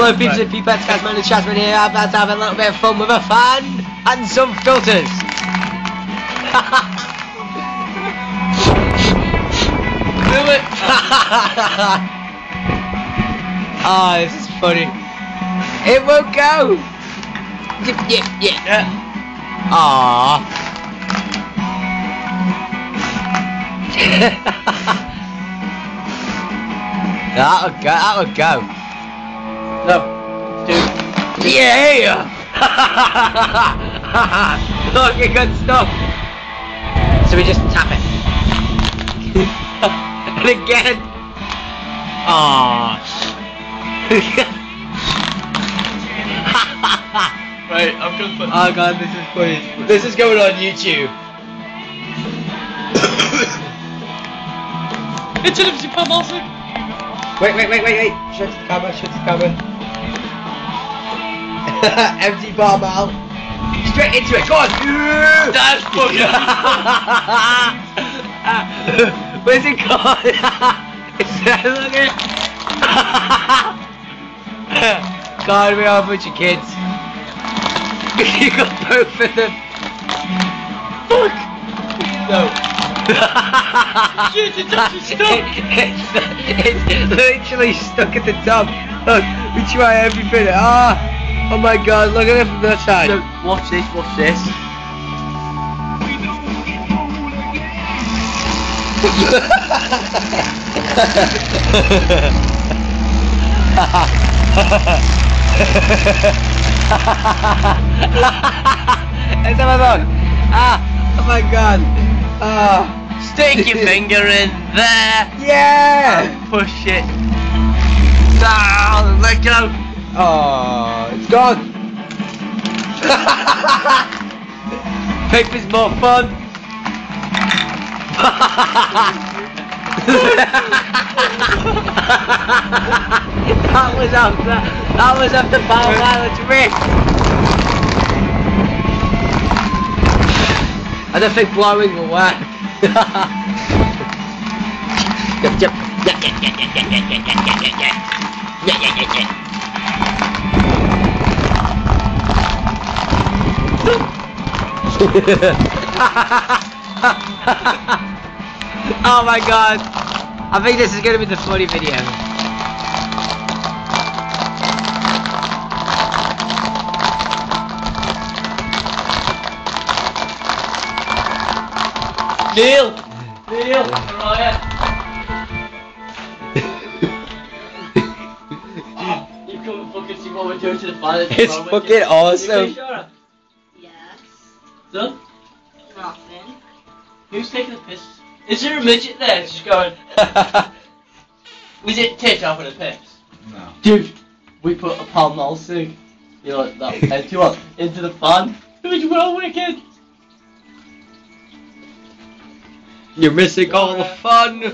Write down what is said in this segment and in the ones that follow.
Hello, peeps and peepettes, Kazmann and Chazmann here. I'm about to have a little bit of fun with a fan and some filters. Do it! Ah, this is funny. It won't go. Yeah, yeah, yeah. Yeah. Aww. that'll go. That'll go. No. Dude. Yeah. Look, it got stuck. So we just tap it. and again. Aww. Right, I'm gonna put. oh god, this is funny. This is going on YouTube. It's an MC Pop also. Wait, wait, wait, wait, wait. Shut the camera, shut the camera. Empty bomb out. Straight into it, go on. That's fucking. Where's it gone? it's there, look at it. God, we are a bunch of kids. you got both of them. Fuck! No. Shit, it's actually stuck! it's, it's literally stuck at the top. Look, we try everything. Ah, oh my god, look at it from that side. Watch this, watch this. Let's have a look. Ah, oh my god. Ah, Stick your finger in there. yeah. Push it. Down. Let go. Oh, it's gone. Paper's more fun. that was after that was after Power Pilot's wrist. I don't think blowing will work. yep, yep. Yeah, yeah, yeah, yeah, yeah, yeah, yeah, yeah, yeah, yeah. Yeah, yeah, yeah, yeah. oh my god. I think this is gonna be the funny video. Neil. Neil. Oh, you fucking see what we're doing to the fan. It's fucking awesome. Yes. Done? Nothing. Who's taking the piss? Is there a midget there just going, was it tit off with a piss? No. Dude, we put a Pall Mall cig, you know, that empty one, into the fan. It was well wicked. You're missing all the fun.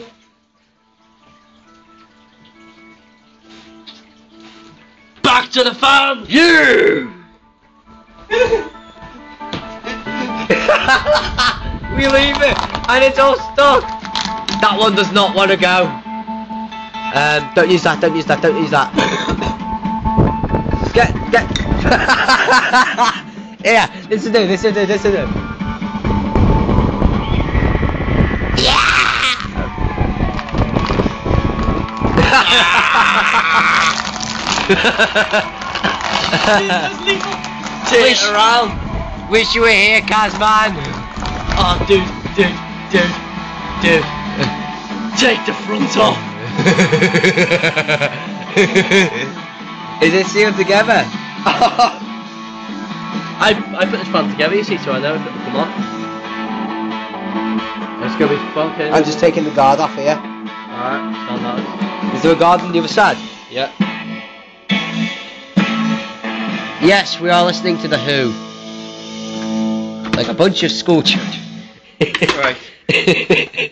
Back to the fan! You. we leave it, and it's all stuck. That one does not want to go. Um, don't use that. Don't use that. Don't use that. get, get. yeah, this is it. This is it. This is it. Turn Wish- it around. Wish you were here, Kazmann. Oh, dude, dude, dude, dude. Take the front off. Is it sealed together? I, I put this fan together, you see, so I know if it will come off. It's gonna be fucking. I'm just taking the guard off here. Alright, stand out. Is there a guard on the other side? Yeah. Yes, we are listening to The Who. Like a bunch of school children. Right. ready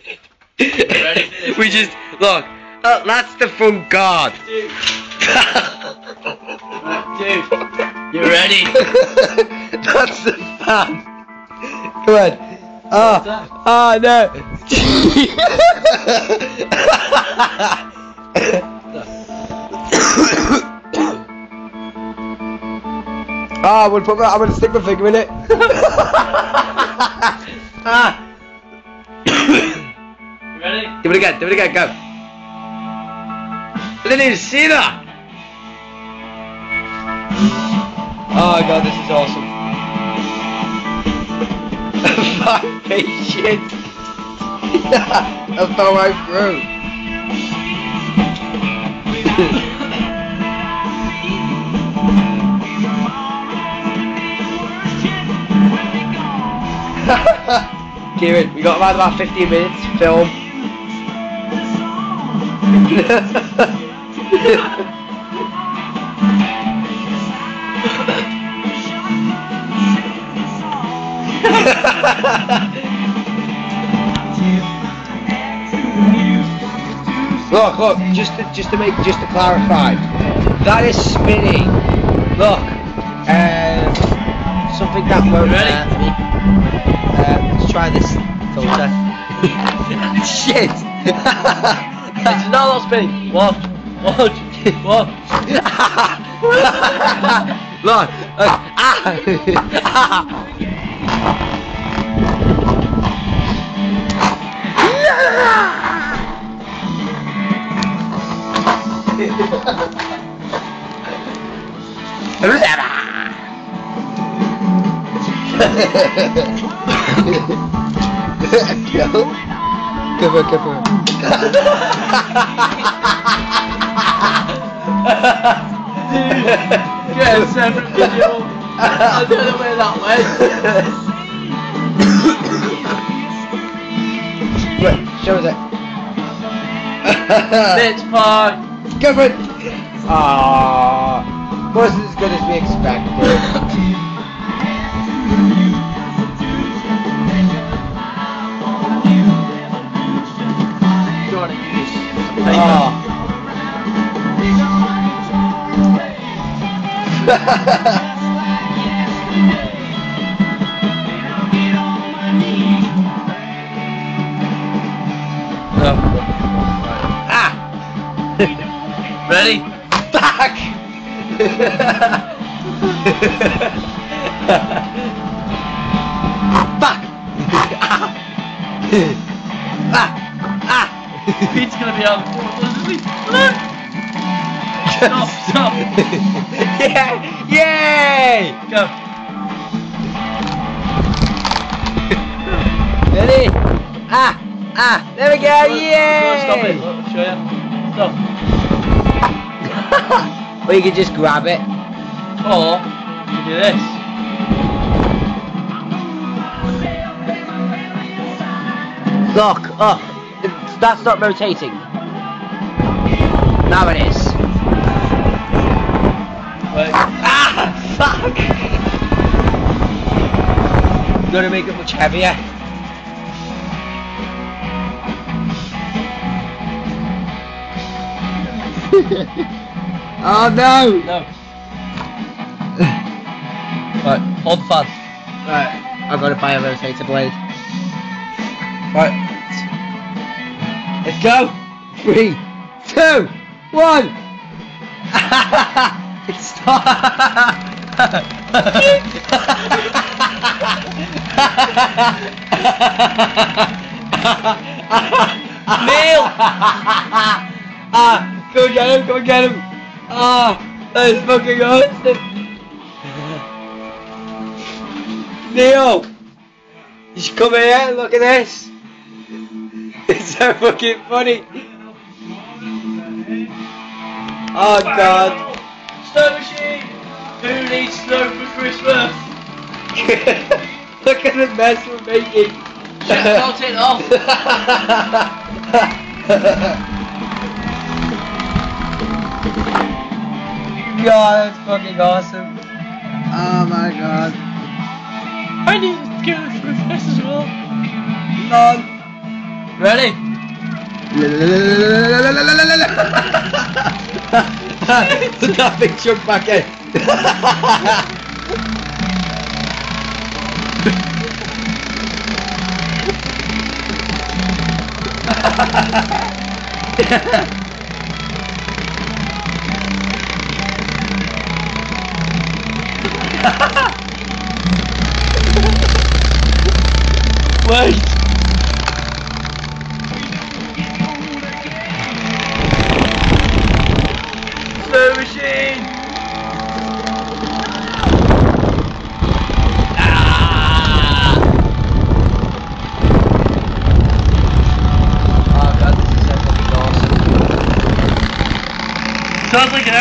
for this? we just, look, oh, that's the front guard. Dude. Dude, you ready? that's the fan. Come on. Oh, oh no. Oh, I'm gonna put my, I'm gonna stick my finger in it. ah. Ready? Do it again, do it again, go. I didn't even see that. Oh god, this is awesome. Fucking shit. I fell right through. Kieran, we got around about 15 minutes to film. look, look, just to, just to make, just to clarify, that is spinning. Look, um, something that won't Shit! It's not all spinning. Watch. Watch. Watch. Look, look. Ah! Go. Cover, cover. Get a separate video. I don't know where that went. Wait, show us it. Bitch pie. Cover it. Aww. Wasn't as good as we expected. Ah! Ready? Back! Back! ah! ah! Ah! Pete's gonna be. Stop, stop. Yeah! Yay! Go. Ready? Ah! Ah! There we go! Look, Yay! Stop it. Look, show you. Stop. or you can just grab it. Or you do this. Look, up. That's not rotating. Now it is. Ah! Fuck! Gotta make it much heavier. oh no! No. right. Hold the fan. Right, I've got a rotator blade. Right. Let's go! Three, two, one! it's Neil! ah, go get him, go get him! Ah, that is fucking awesome! Neil! You should come here, look at this! It's so fucking funny! Oh god! Snow machine! Who needs snow for Christmas? look at the mess we're making! Shit, melt it off! God, that's fucking awesome! Oh my god! I need to go for this as well. None! Ready? to ta picture back in. Wait.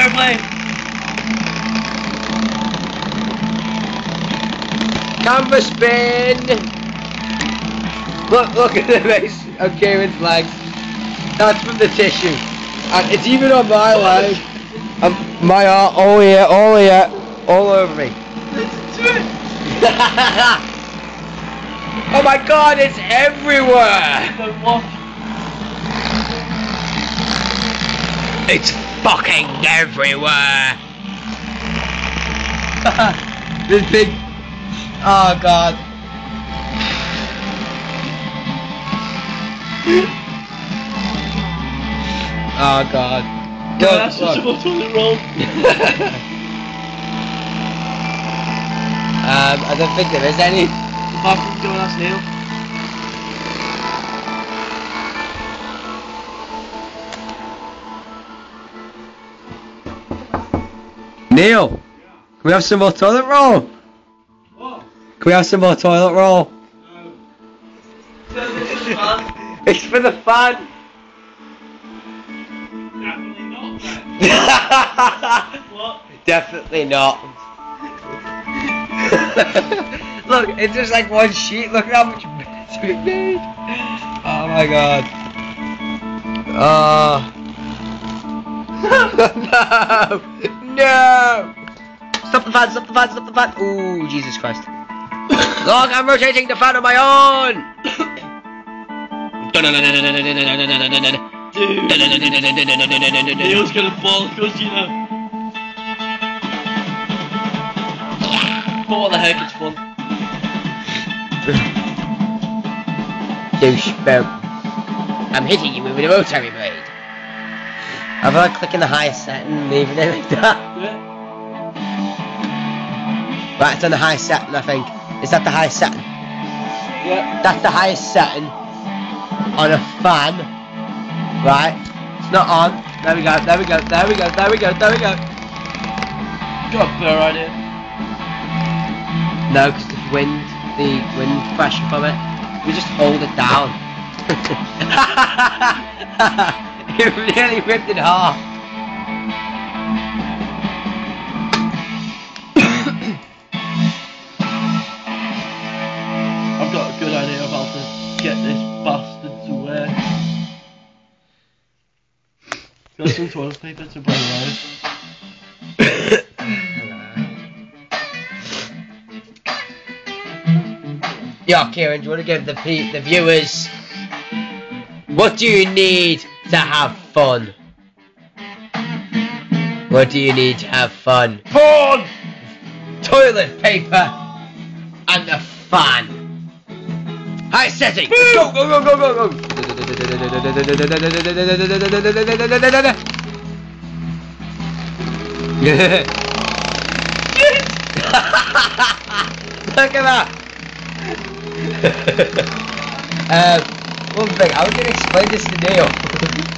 Sounds like an airplane. Camera spin! Look, look at the base of Kieran's legs. That's from the tissue. And it's even on my leg. Um, my arm, all here, all here, all over me. Oh my god, it's everywhere! It's fucking everywhere! this big... Oh god. oh god. Yeah, Look, that's just look. about toilet roll. um, I don't think there is any. Apart from going that's Neil. Neil, can we have some more toilet roll? What? Can we have some more toilet roll? No. this is fun. It's for the fun. Definitely not. What? Definitely not. Look, it's just like one sheet. Look at how much mess we made. Oh my god. Oh. no! No! Stop the fan, stop the fan, stop the fan. Ooh, Jesus Christ. Look, I'm rotating the fan on my own! Dude. Neil's gonna fall because you know. But what the heck, it's fun. Doucheboat. I'm hitting you with a rotary blade. I feel like clicking the highest setting leaving it like that. Yeah. Right, it's on the highest setting, I think. Is that the highest setting? Yeah. That's the highest setting on a fan. Right? It's not on. There we go, there we go, there we go, there we go, there we go. Got a better idea. No, because the wind, the wind pressure from it, we just hold it down. it really ripped it off. I've got a good idea of how to get this bastard to work. Got some toilet paper to bring. Yeah, Kieran, do you want to give the the viewers what do you need to have fun? What do you need to have fun? Porn, toilet paper, and a fan. High setting. Go go go go go go. Look at that. um, I was going to explain this to Neil.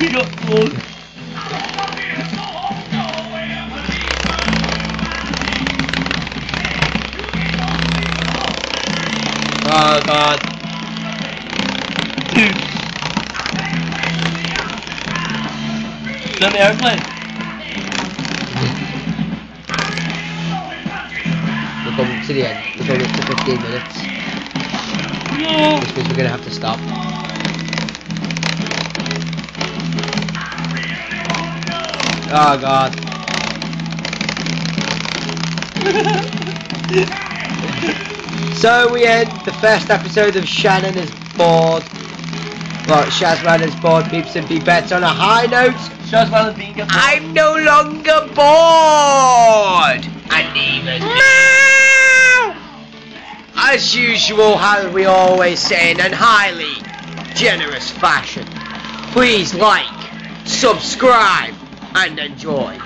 We got flood. oh god. Dude. Is that the airplane? We're coming to the end. We're going up to 15 minutes. No. Which means we're going to have to stop. Oh god. so we end the first episode of Shannon is bored. Well, Chazmann is bored, peeps and peepettes on a high note. The bean get I'm no longer bored! And even! As usual, how we always say in a highly generous fashion, please like, subscribe, and enjoy.